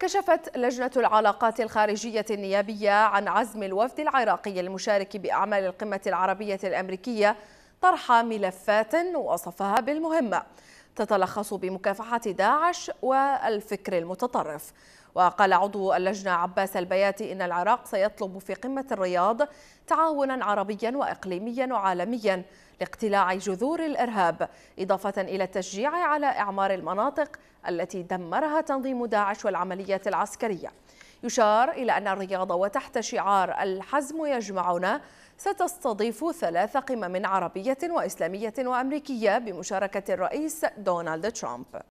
كشفت لجنة العلاقات الخارجية النيابية عن عزم الوفد العراقي المشارك بأعمال القمة العربية الأمريكية طرح ملفات وصفها بالمهمة. تتلخص بمكافحة داعش والفكر المتطرف. وقال عضو اللجنة عباس البياتي إن العراق سيطلب في قمة الرياض تعاونا عربيا وإقليميا وعالميا لاقتلاع جذور الإرهاب إضافة إلى التشجيع على إعمار المناطق التي دمرها تنظيم داعش والعمليات العسكرية. يشار إلى أن الرياض وتحت شعار الحزم يجمعنا ستستضيف ثلاث قمم عربية وإسلامية وأمريكية بمشاركة الرئيس دونالد ترامب.